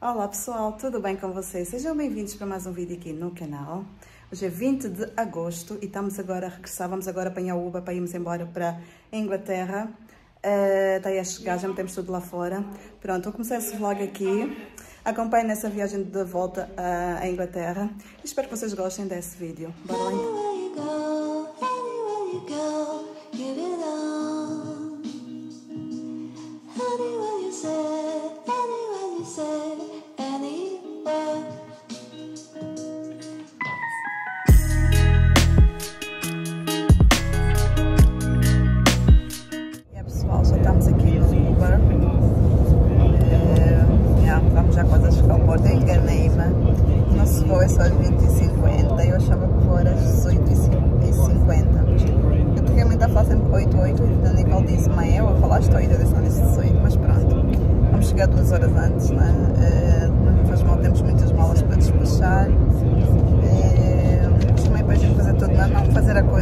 Olá pessoal, tudo bem com vocês? Sejam bem-vindos para mais um vídeo aqui no canal. Hoje é 20 de agosto e estamos agora a regressar, vamos agora apanhar o Uber para irmos embora para a Inglaterra. Uh, está aí a chegar, já metemos tudo lá fora. Pronto, vou começar esse vlog aqui. Acompanhe nessa viagem de volta à Inglaterra. Espero que vocês gostem desse vídeo. Bora lá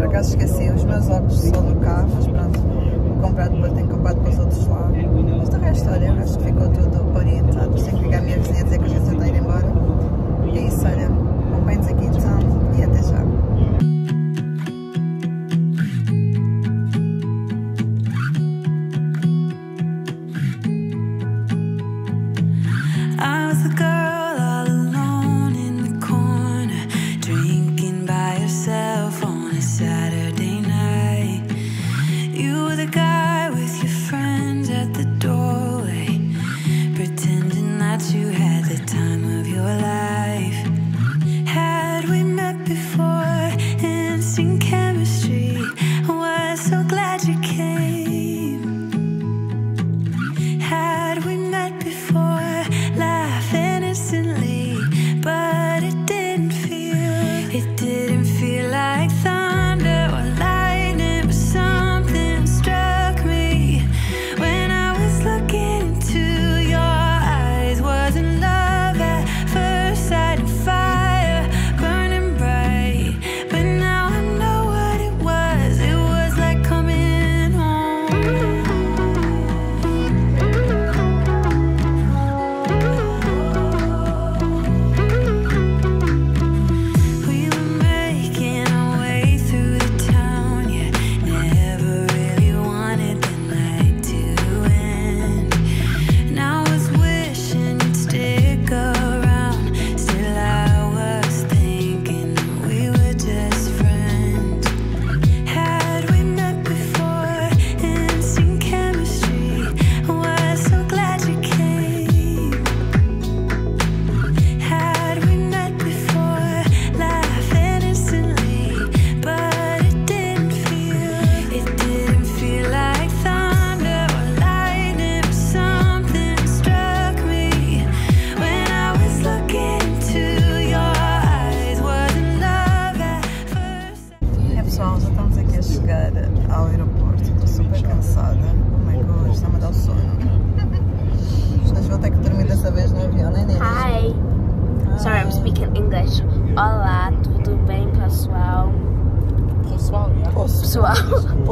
Por acaso esqueci os meus óculos só no carro, mas pronto, vou comprar depois, tenho comprado para os outros lá. Mas também a história, acho que ficou tudo orientado. Tenho que ligar a minha vizinha dizer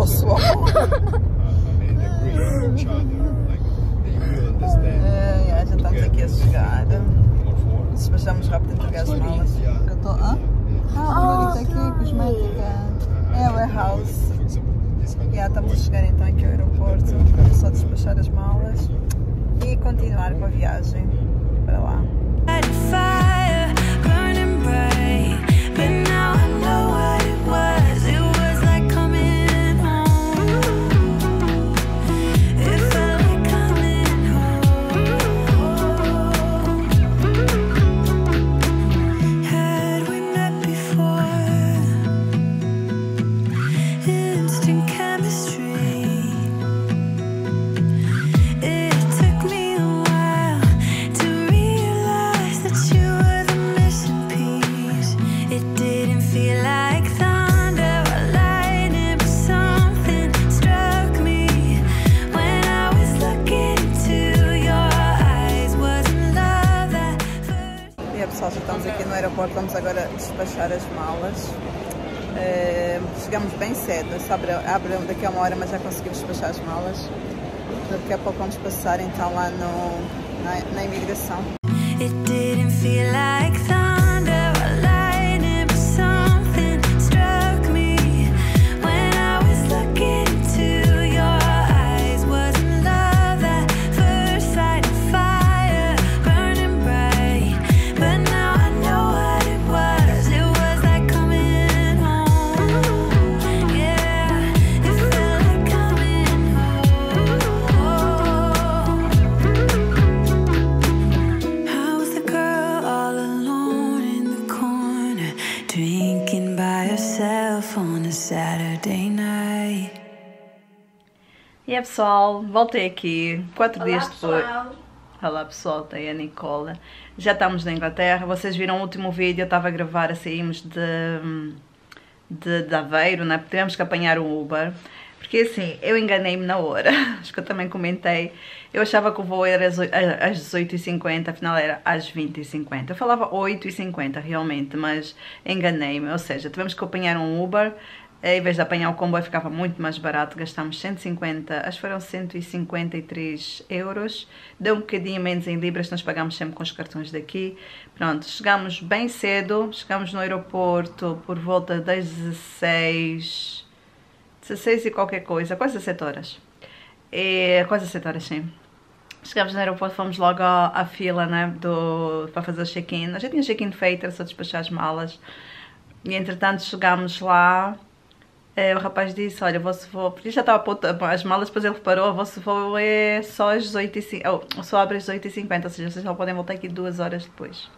Pessoal. é, já estamos aqui a chegar. Despachamos rápido entregar as malas. Eu tô, ah, ah oh, aqui, cosmética. É, warehouse. Já estamos a chegar então aqui ao aeroporto. Vamos só despachar as malas e continuar com a viagem para lá. Despachar as malas. Uh, chegamos bem cedo, só abre daqui a uma hora, mas já conseguimos despachar as malas. Daqui a pouco vamos passar então lá no, na, na imigração. It feel like E é pessoal, voltei aqui quatro Olá, dias depois. Pessoal. Olá pessoal, tem a Nicola. Já estamos na Inglaterra, vocês viram o último vídeo, eu estava a gravar, saímos de, de, de Aveiro, né? tivemos que apanhar um Uber. Porque assim, eu enganei-me na hora, acho que eu também comentei. Eu achava que o voo era às 18h50, afinal era às 20h50. Eu falava 8h50 realmente, mas enganei-me. Ou seja, tivemos que apanhar um Uber em vez de apanhar o comboio ficava muito mais barato, gastámos 150, acho que foram 153 euros, deu um bocadinho menos em libras, nós pagámos sempre com os cartões daqui. Pronto, chegámos bem cedo, chegámos no aeroporto por volta das 16, 16 e qualquer coisa, quase 17 horas. E, quase 17 horas, sim. Chegámos no aeroporto, fomos logo à, à fila né, do, para fazer o check-in. Já tinha check-in feito, era só despachar as malas. E entretanto chegámos lá, é, o rapaz disse, olha, o vosso voo, porque já estava a as malas, depois ele reparou, o vosso voo é só às 18h50, oh, só abre às 18h50, ou seja, vocês só podem voltar aqui duas horas depois.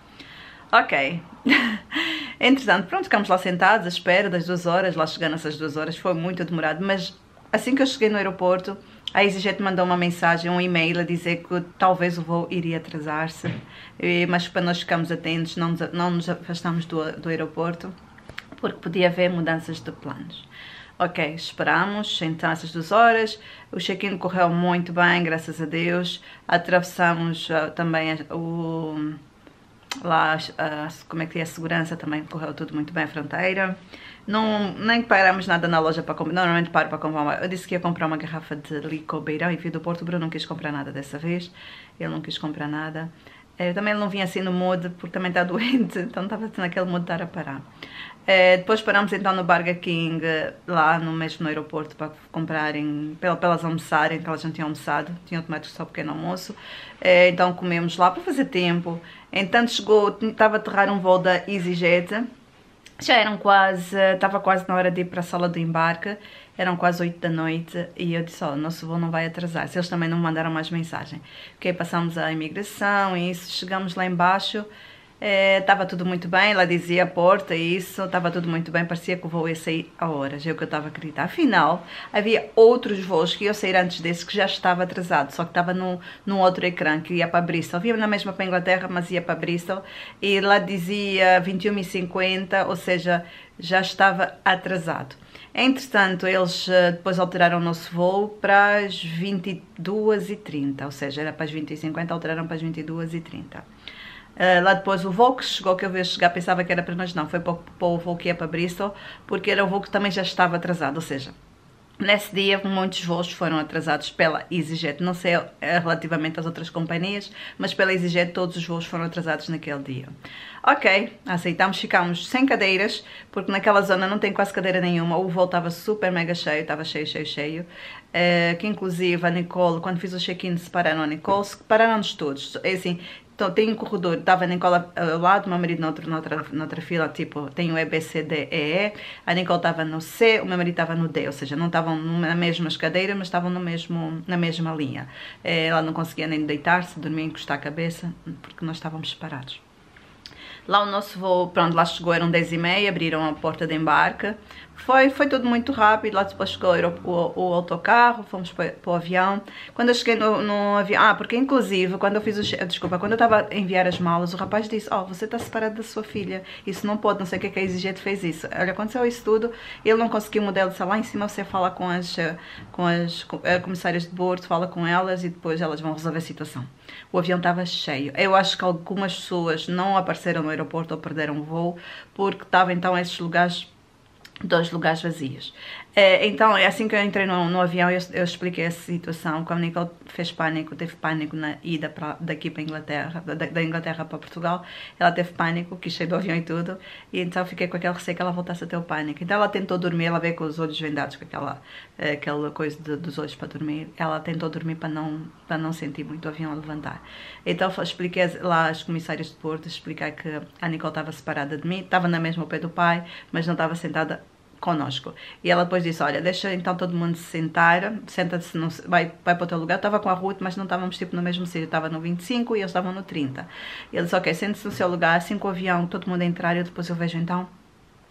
Ok. Entretanto, pronto, ficamos lá sentados, à espera das duas horas, lá chegando essas duas horas, foi muito demorado, mas assim que eu cheguei no aeroporto, a EasyJet mandou uma mensagem, um e-mail a dizer que talvez o voo iria atrasar-se, mas para nós ficarmos atentos, não nos, não nos afastamos do, do aeroporto, porque podia haver mudanças de planos. Ok, esperamos, então essas duas horas, o check-in correu muito bem, graças a Deus, atravessamos uh, também o, lá, uh, como é que é, a segurança também correu tudo muito bem, a fronteira, não, nem paramos nada na loja para comprar, normalmente paro para comprar uma, eu disse que ia comprar uma garrafa de Lico Beirão e fui do Porto, Bruno não quis comprar nada dessa vez, ele não quis comprar nada, eu também não vinha assim no mood, porque também está doente, então estava naquele mood de estar a parar. É, depois paramos então no Burger King, lá no mesmo no aeroporto, para comprarem, para, elas almoçarem, que elas não tinham almoçado, tinham tomado só pequeno almoço. É, então comemos lá para fazer tempo. Entanto chegou, estava a aterrar um voo da EasyJet, já eram quase, estava quase na hora de ir para a sala do embarque, eram quase 8 da noite e eu disse, ó, oh, nosso voo não vai atrasar, se eles também não mandaram mais mensagem. Ok, passamos a imigração e isso, chegamos lá embaixo, Estava é, tudo muito bem, ela dizia a porta isso, estava tudo muito bem, parecia que o voo ia sair a horas, é o que eu estava a acreditar. Afinal, havia outros voos que iam sair antes desse que já estava atrasado, só que estava num, num outro ecrã que ia para Bristol. Havia na mesma para a Inglaterra, mas ia para Bristol e lá dizia 21h50, ou seja, já estava atrasado. Entretanto, eles eh, depois alteraram o nosso voo para as 22h30, ou seja, era para as 20h50, alteraram para as 22h30. Uh, lá depois o voo que chegou, que eu vi chegar, pensava que era para nós, não, foi para, para o voo que ia para Bristol, porque era o voo que também já estava atrasado, ou seja, Nesse dia, muitos voos foram atrasados pela EasyJet. Não sei eh, relativamente às outras companhias, mas pela EasyJet todos os voos foram atrasados naquele dia. Ok, aceitamos, ficámos sem cadeiras, porque naquela zona não tem quase cadeira nenhuma. O voo estava super mega cheio, estava cheio, cheio, cheio. Uh, que inclusive a Nicole, quando fiz o check-in, separaram a Nicole, separaram-nos todos. É assim, então, tem um corredor, estava a Nicole ao lado, meu marido noutra, noutra, noutra fila, tipo, tem o E, B, C, D, E, E. A Nicole estava no C, o meu marido estava no D, ou seja, não estavam na mesma cadeira, mas estavam no mesmo, na mesma linha. Eh, ela não conseguia nem deitar-se, dormia, encostar a cabeça, porque nós estávamos separados. Lá o nosso voo, pronto, lá chegou, eram 10 e meia, abriram a porta de embarque, Foi, foi tudo muito rápido, lá depois chegou o, o, o autocarro, fomos para, para, o avião. Quando eu cheguei no, no, avião, ah, porque inclusive, quando eu fiz o, desculpa, quando eu estava a enviar as malas, o rapaz disse, oh, você está separado da sua filha, isso não pode, não sei o que é que a EasyJet fez isso. Olha, aconteceu isso tudo, ele não conseguiu o modelo, disse, lá em cima você fala com as, com as comissárias de bordo, fala com elas e depois elas vão resolver a situação. O avião estava cheio. Eu acho que algumas pessoas não apareceram no aeroporto ou perderam o voo, porque estavam então esses lugares dois lugares vazios. É, então, é assim que eu entrei no, no avião, eu, eu, expliquei essa situação. Quando Nicole fez pânico, teve pânico na ida pra, daqui para Inglaterra, da, da, Inglaterra para Portugal, ela teve pânico, quis sair do avião e tudo, e então fiquei com aquele receio que ela voltasse a ter o pânico. Então ela tentou dormir, ela veio com os olhos vendados, com aquela, aquela coisa de, dos olhos para dormir. Ela tentou dormir para não, para não sentir muito o avião a levantar. Então expliquei lá às comissárias de Porto, expliquei que a Nicole estava separada de mim, estava na mesma pé do pai, mas não estava sentada conosco. E ela depois disse, olha, deixa então todo mundo se sentar, senta-se, vai, vai para o teu lugar. estava com a Ruth, mas não estávamos tipo no mesmo sítio, estava no 25 e eles estavam no 30. E ele disse, ok, sente-se no seu lugar, assim com o avião, todo mundo entrar e depois eu vejo então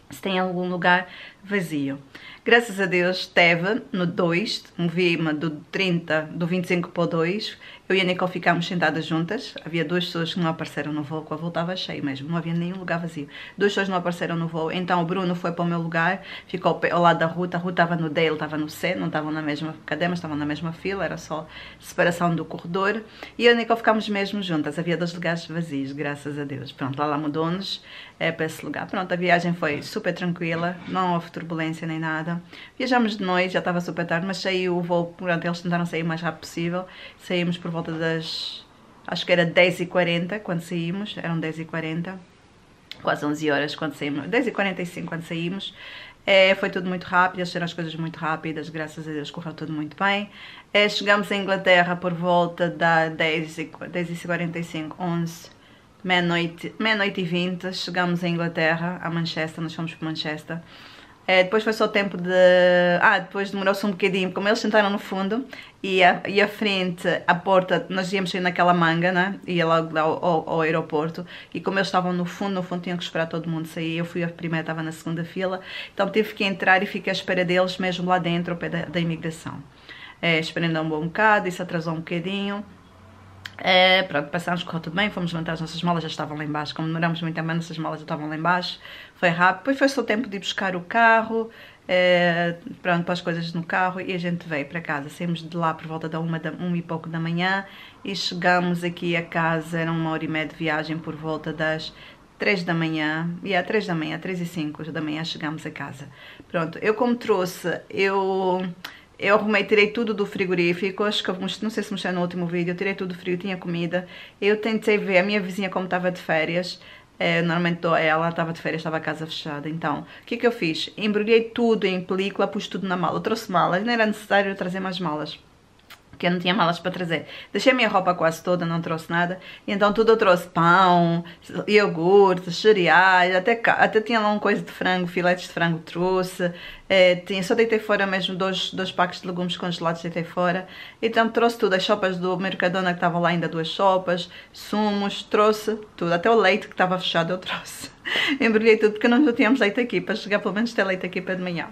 se tem algum lugar vazio. Graças a Deus teve no 2, movi-me do 30, do 25 para o 2. Eu e a Nicole ficámos sentadas juntas. Havia duas pessoas que não apareceram no voo, que o voo estava cheio mesmo, não havia nenhum lugar vazio. Duas pessoas não apareceram no voo, então o Bruno foi para o meu lugar, ficou ao lado da Ruth. A Ruth estava no D, ele estava no C, não estavam na mesma cadeira, mas estavam na mesma fila, era só separação do corredor. E eu e a Nicole ficámos mesmo juntas. Havia dois lugares vazios, graças a Deus. Pronto, lá, lá mudou-nos é, para esse lugar. Pronto, a viagem foi super tranquila, não houve turbulência nem nada. Viajamos de noite, já estava super tarde, mas saiu o voo, pronto, eles tentaram sair o mais rápido possível. Saímos por volta das, acho que era 10h40 quando saímos, eram 10h40, quase 11 horas quando saímos, 10h45 quando saímos. É, foi tudo muito rápido, eles as coisas muito rápidas, graças a Deus correu tudo muito bem. É, chegamos à Inglaterra por volta da 10h45, 11 meia-noite meia e 20, chegamos à Inglaterra, a Manchester, nós fomos para Manchester. É, depois foi só tempo de... Ah, depois demorou-se um bocadinho, como eles sentaram no fundo e a, e a frente, a porta, nós íamos sair naquela manga, né? Ia logo ao, ao, ao, aeroporto e como eles estavam no fundo, no fundo tinham que esperar todo mundo sair. Eu fui a primeira, estava na segunda fila, então tive que entrar e fiquei à espera deles mesmo lá dentro, ao pé da, da imigração. É, esperando um bom bocado, isso atrasou um bocadinho. É, pronto, passámos, correu tudo bem, fomos levantar as nossas malas, já estavam lá embaixo. Como demoramos muito a mão, nossas malas já estavam lá embaixo. Foi rápido. Depois foi só o tempo de ir buscar o carro, é, pronto, para as coisas no carro e a gente veio para casa. Saímos de lá por volta da uma, da uma e pouco da manhã e chegamos aqui a casa, era uma hora e meia de viagem por volta das 3 da manhã, e yeah, 3 da manhã, 3 e 5 da manhã chegamos a casa. Pronto, eu como trouxe, eu eu arrumei, tirei tudo do frigorífico, acho que eu, não sei se mostrei no último vídeo, eu tirei tudo do frio, tinha comida. Eu tentei ver a minha vizinha como estava de férias, é, normalmente ela estava de férias, estava a casa fechada, então, o que é que eu fiz? Embrulhei tudo em película, pus tudo na mala, eu trouxe malas, não era necessário trazer mais malas porque eu não tinha malas para trazer. Deixei a minha roupa quase toda, não trouxe nada. Então tudo eu trouxe pão, iogurte, cereais, até, até tinha lá uma coisa de frango, filetes de frango trouxe. É, tinha, só deitei fora mesmo dois, dois pacos de legumes congelados, deitei fora. Então trouxe tudo, as sopas do Mercadona que estava lá ainda duas sopas, sumos, trouxe tudo. Até o leite que estava fechado eu trouxe. Embrulhei tudo porque nós não tínhamos leite aqui, para chegar pelo menos ter leite aqui para de manhã.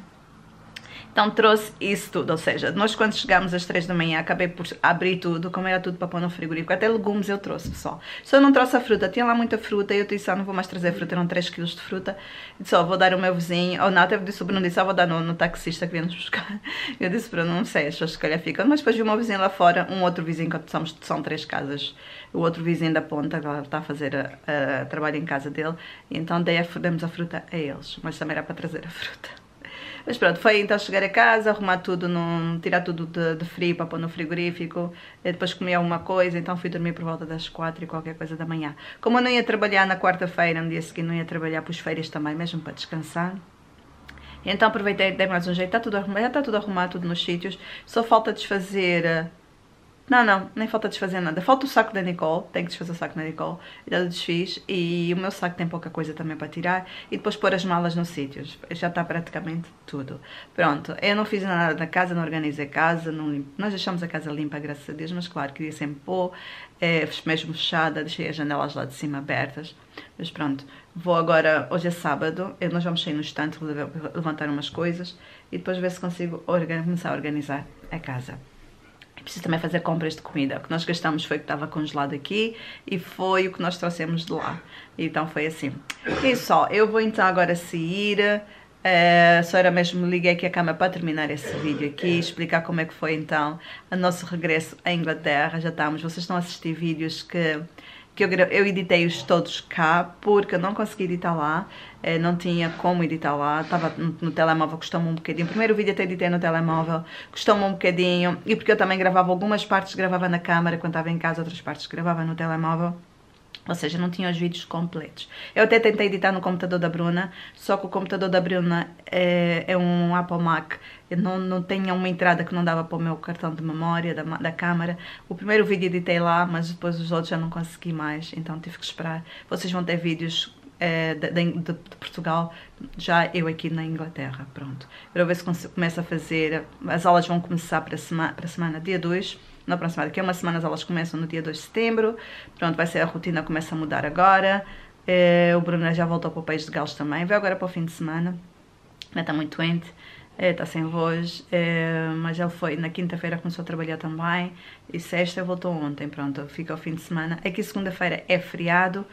Então trouxe isso tudo, ou seja, nós quando chegámos às 3 da manhã acabei por abrir tudo, como era tudo para pôr no frigorífico, até legumes eu trouxe pessoal. Só não trouxe a fruta, tinha lá muita fruta e eu disse, ah, não vou mais trazer fruta, eram 3 kg de fruta. E disse, oh, vou dar ao meu vizinho, ou não, até disse o Bruno, disse, ah, vou dar no, no taxista que vem nos buscar. Eu disse, Bruno, não sei, as se calhar ficam. Mas depois vi o meu vizinho lá fora, um outro vizinho, que somos, são três casas, o outro vizinho da ponta, que está a fazer a, a, trabalho em casa dele, e então dei a, demos a fruta a eles, mas também era para trazer a fruta. Mas pronto, foi então chegar a casa, arrumar tudo, no, tirar tudo de, de frio para pôr no frigorífico, e depois comer alguma coisa, então fui dormir por volta das quatro e qualquer coisa da manhã. Como eu não ia trabalhar na quarta-feira, no dia seguinte não ia trabalhar, pus férias também, mesmo para descansar. Então aproveitei, dei mais um jeito, está tudo arrumado, está tudo arrumado, tudo nos sítios, só falta desfazer não, não, nem falta desfazer nada. Falta o saco da Nicole, tenho que desfazer o saco da Nicole, já desfiz. E o meu saco tem pouca coisa também para tirar. E depois pôr as malas nos sítios. Já está praticamente tudo. Pronto, eu não fiz nada na casa, não organizei a casa, não. Nós deixamos a casa limpa, graças a Deus, mas claro, queria sempre pôr, é, mesmo fechada, deixei as janelas lá de cima abertas. Mas pronto, Vou agora, hoje é sábado, nós vamos sair no instante levantar umas coisas e depois ver se consigo começar a organizar a casa. Preciso também fazer compras de comida. O que nós gastamos foi o que estava congelado aqui e foi o que nós trouxemos de lá. Então foi assim. E só, eu vou então agora sair. Uh, só era mesmo liguei aqui a câmera para terminar esse vídeo aqui, explicar como é que foi então o nosso regresso à Inglaterra. Já estamos, vocês estão a assistir vídeos que que eu, eu editei-os todos cá, porque eu não consegui editar lá, eh, não tinha como editar lá, estava no, no telemóvel, custou-me um bocadinho. O primeiro vídeo até editei no telemóvel, custou-me um bocadinho, e porque eu também gravava algumas partes, gravava na câmara quando estava em casa, outras partes gravava no telemóvel. Ou seja, não tinha os vídeos completos. Eu até tentei editar no computador da Bruna, só que o computador da Bruna é, é um Apple Mac. Eu não, não tinha uma entrada que não dava para o meu cartão de memória da, da câmara. O primeiro vídeo editei lá, mas depois os outros já não consegui mais, então tive que esperar. Vocês vão ter vídeos é, de, de, de, Portugal, já eu aqui na Inglaterra, pronto. Vou ver se começo a fazer, as aulas vão começar para a semana, para a semana dia 2, na próxima, daqui a umas semanas elas começam no dia 2 de setembro. Pronto, vai ser a rotina, começa a mudar agora. É, o Bruno já voltou para o País de Gales também. Vai agora para o fim de semana. Ainda está muito doente. É, está sem voz, é, mas ele foi na quinta-feira começou a trabalhar também e sexta voltou ontem, pronto, fica o fim de semana. Aqui segunda-feira é feriado,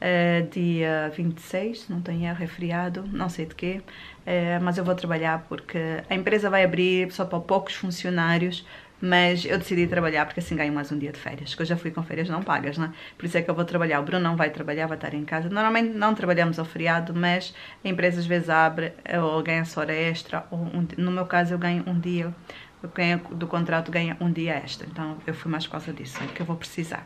é, dia 26, não tenho erro, é feriado, não sei de quê, é, mas eu vou trabalhar porque a empresa vai abrir só para poucos funcionários, mas eu decidi trabalhar porque assim ganho mais um dia de férias, que eu já fui com férias não pagas, né? Por isso é que eu vou trabalhar. O Bruno não vai trabalhar, vai estar em casa. Normalmente não trabalhamos ao feriado, mas a empresa às vezes abre ou ganha-se hora extra, ou um, no meu caso eu ganho um dia, ganho, do contrato ganha um dia extra, então eu fui mais por causa disso, é que eu vou precisar.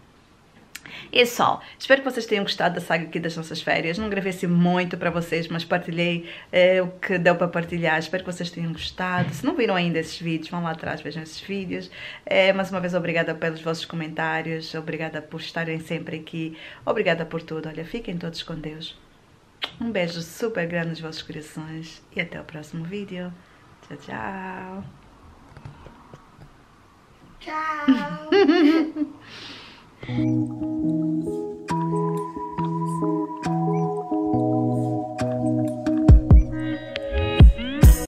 E é só, espero que vocês tenham gostado da saga aqui das nossas férias. Não gravei assim muito para vocês, mas partilhei eh, o que deu para partilhar. Espero que vocês tenham gostado. Se não viram ainda esses vídeos, vão lá atrás, vejam esses vídeos. Eh, mais uma vez, obrigada pelos vossos comentários, obrigada por estarem sempre aqui, obrigada por tudo. Olha, fiquem todos com Deus. Um beijo super grande nos vossos corações e até o próximo vídeo. Tchau, tchau. Tchau. Thank you.